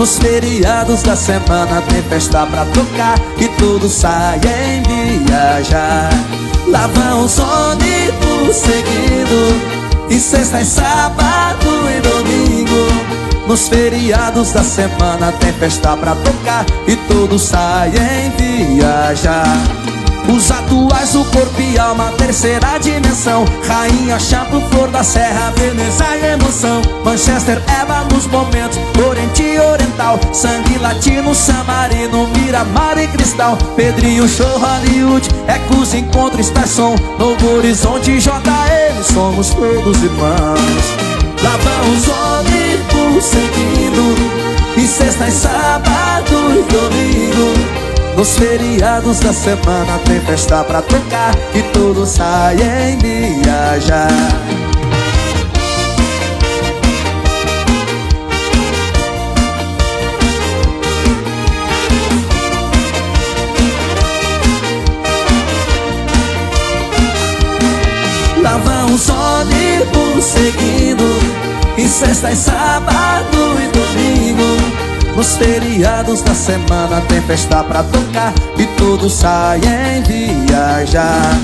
Nos feriados da semana tem festa pra tocar E todos saem viajar. Lá vão os ônibus seguindo E sexta e sábado e domingo. Nos feriados da semana tem festa pra tocar E todos saem viajar os atuais, o corpo e alma, terceira dimensão. Rainha, Chapo, Flor da Serra, Veneza e emoção. Manchester, Eva nos momentos, Oriente e Oriental. Sangue latino, San Marino, Miramar e Cristal. Pedrinho, Show, Hollywood, Ecos, Encontro, Estação Novo Horizonte, JM, somos todos irmãos. Lá vão os ônibus seguindo. E sexta e sábado e domingo nos feriados da semana tem festa pra tocar E todos saem viajar. Lá vão os ônibus seguindo Em sexta e sábado e domingo nos feriados da semana tem festa pra tocar E todos saem viajar.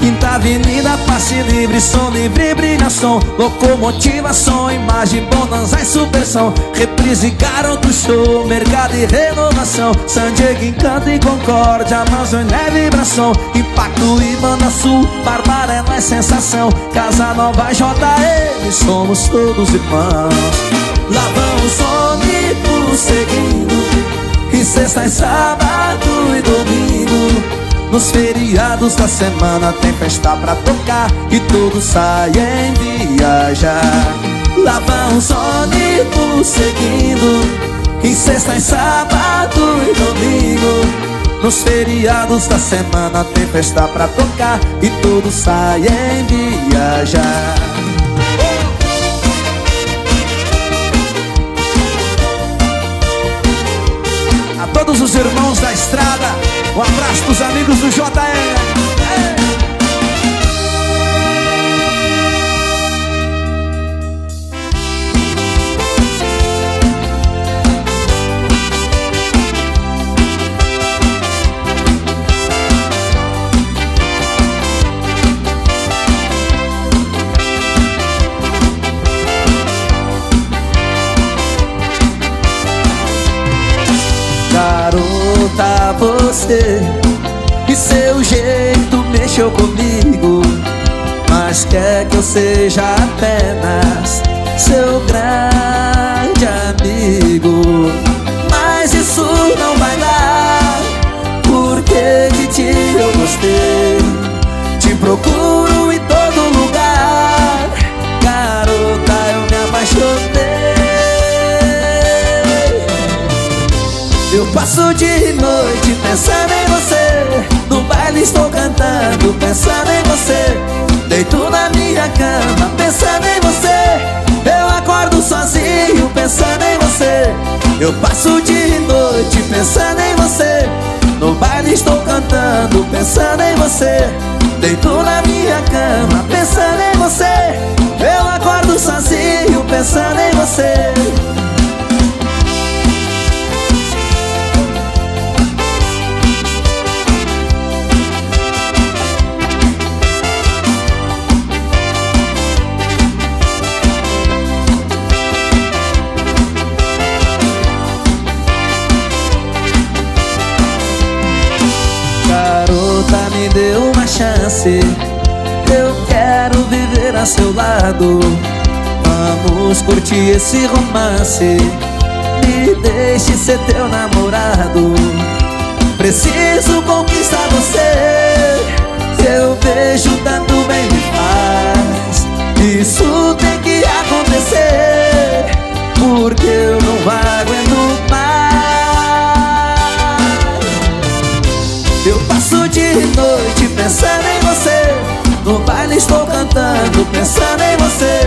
Quinta Avenida, passe livre, som livre, brilha som. Locomotiva, som, imagem, bonança e supersão. Reprise, garoto, show, mercado e renovação. San Diego, Encanto e Concórdia, Amazônia é vibração. Impacto Banda Sul, Barbarella é sensação. Casa Nova, JM, somos todos irmãos. Lá vão os seguindo E sexta e sábado e domingo nos feriados da semana tem festa pra tocar E todos saem viajar Lá vão os ônibus seguindo. Em sexta e sábado e domingo Nos feriados da semana tem festa pra tocar E todos saem viajar os irmãos da estrada um abraço pros amigos do JR. você E seu jeito mexeu comigo. Mas quer que eu seja apenas Seu grande Eu passo de noite pensando em você. No baile estou cantando pensando em você. Deito na minha cama pensando em você. Eu acordo sozinho pensando em você. Eu passo de noite pensando em você. No baile estou cantando pensando em você. Deito na minha cama pensando em você. Eu acordo sozinho pensando em você seu lado. Vamos curtir esse romance. Me deixe ser teu namorado. Preciso conquistar você. Eu vejo tanto bem me faz Isso tem que acontecer. Porque eu não aguento mais. Eu passo de noite estou cantando pensando em você.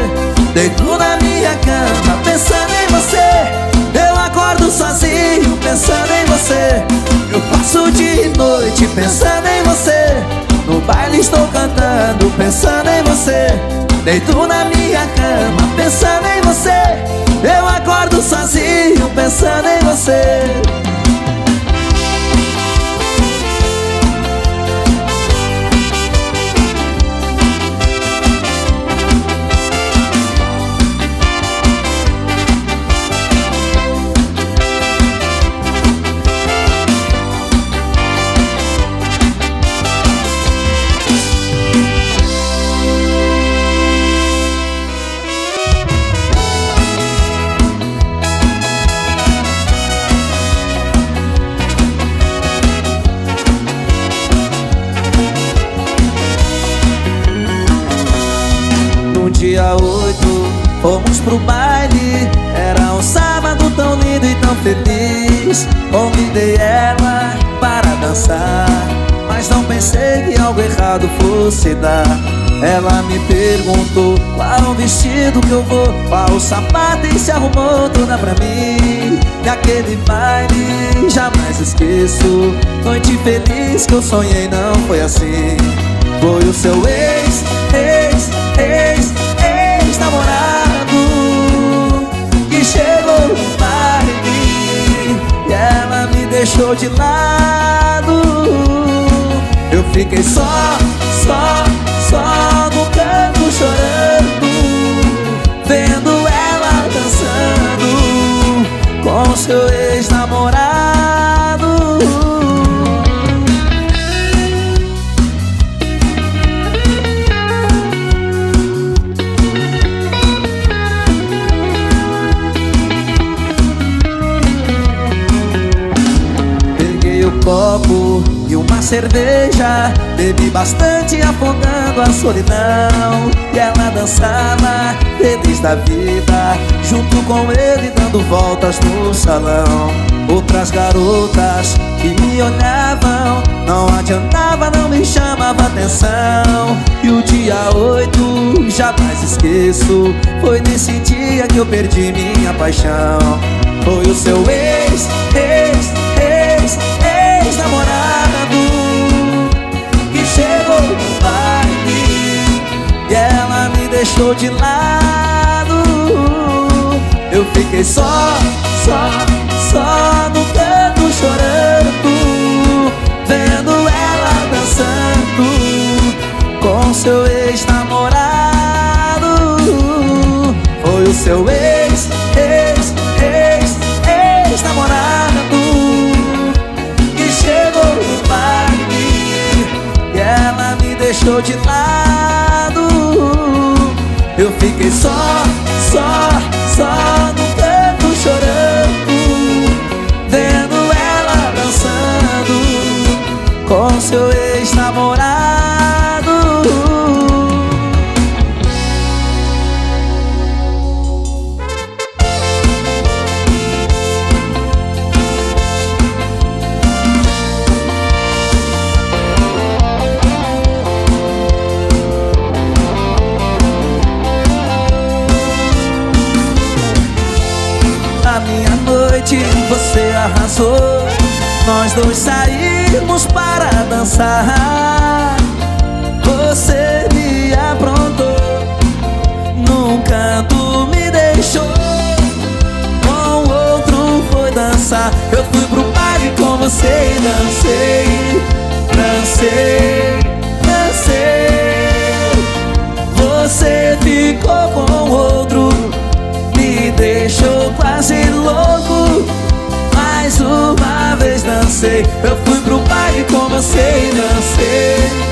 Deito na minha cama pensando em você. Eu acordo sozinho pensando em você. Eu passo de noite pensando em você. No baile estou cantando pensando em você. Deito na minha cama pensando em você. Eu acordo sozinho pensando em você feliz Convidei ela para dançar. Mas não pensei que algo errado fosse dar. Ela me perguntou qual o vestido que eu vou Qual o sapato e se arrumou toda pra mim. E aquele baile jamais esqueço. Noite feliz que eu sonhei não foi assim. Foi o seu ex, ex, ex namorado deixou de lado. Eu fiquei só, cerveja. Bebi bastante afogando a solidão. E ela dançava feliz da vida. Junto com ele dando voltas no salão. Outras garotas que me olhavam. Não adiantava, não me chamava atenção. E o dia oito, jamais esqueço. Foi nesse dia que eu perdi minha paixão. Foi o seu ex, ex, ex, ex-namorado deixou de lado. Eu fiquei só, só, só no canto chorando Vendo ela dançando Com seu Eu fiquei só, você arrasou. Nós dois saímos para dançar. Você me aprontou. Num canto me deixou. Com outro foi dançar. Eu fui pro baile com você e dancei. Dancei, dancei. Você ficou dancei Dancei,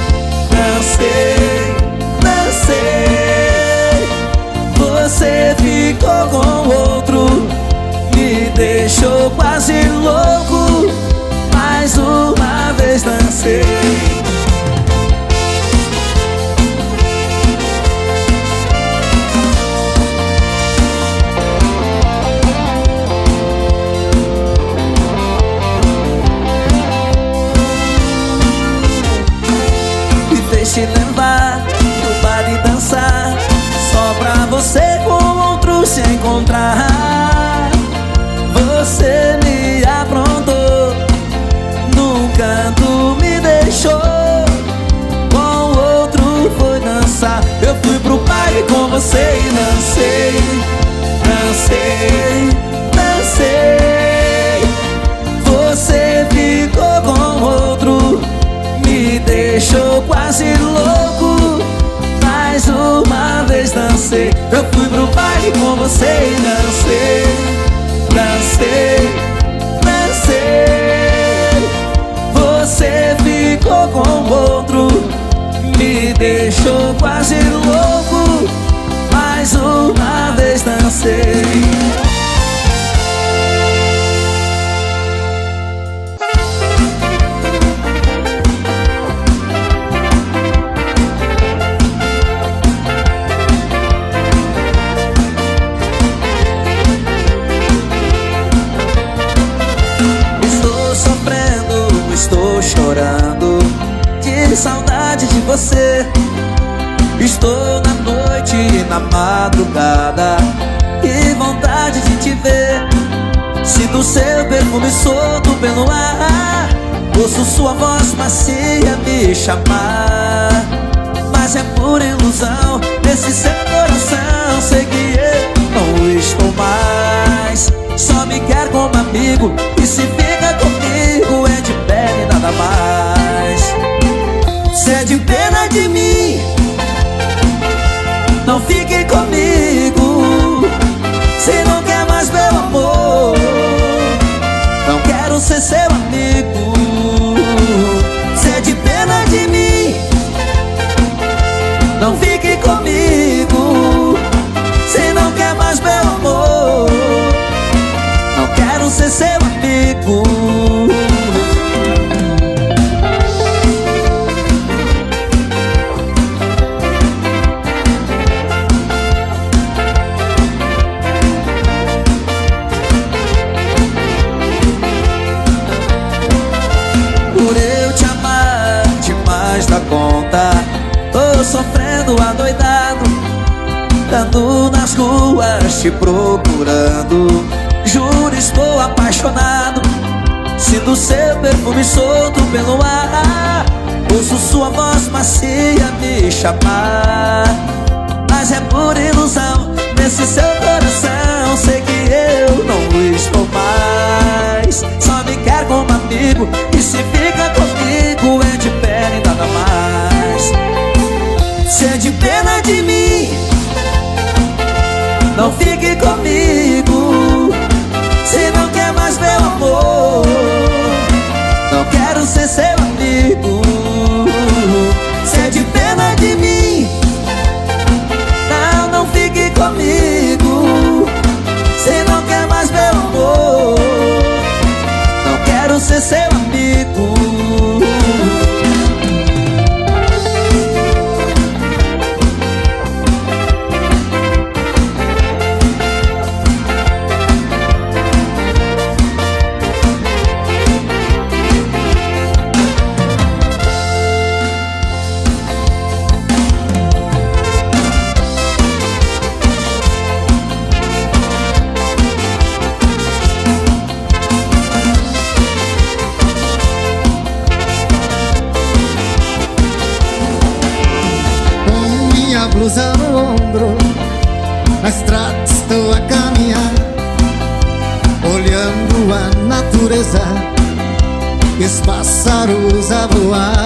sei, dansei. Você ficou com outro, me deixou quase louco. Mais uma vez dancei, eu fui pro baile com você e dancei, dancei, dancei. Você ficou com outro, me deixou quase louco. Vez Sinto seu perfume solto pelo ar. Ouço sua voz macia me chamar. Mas é pura ilusão Nesse seu coração Sei que eu não estou mais. Só me quer como amigo E se fica Não quero sofrendo adoidado Ando nas ruas te procurando. Juro estou apaixonado. Sinto seu perfume solto pelo ar. Ouço sua voz macia me chamar. Mas é por ilusão Nesse seu coração Sei que eu não estou mais. Só me quer como amigo E se fica comigo amigo Apesar de sofrer um pouco Eu tenho mais liberdade